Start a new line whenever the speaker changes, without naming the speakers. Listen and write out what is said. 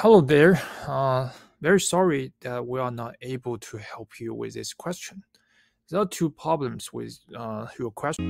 hello there. Uh, very sorry that we are not able to help you with this question. There are two problems with uh, your question.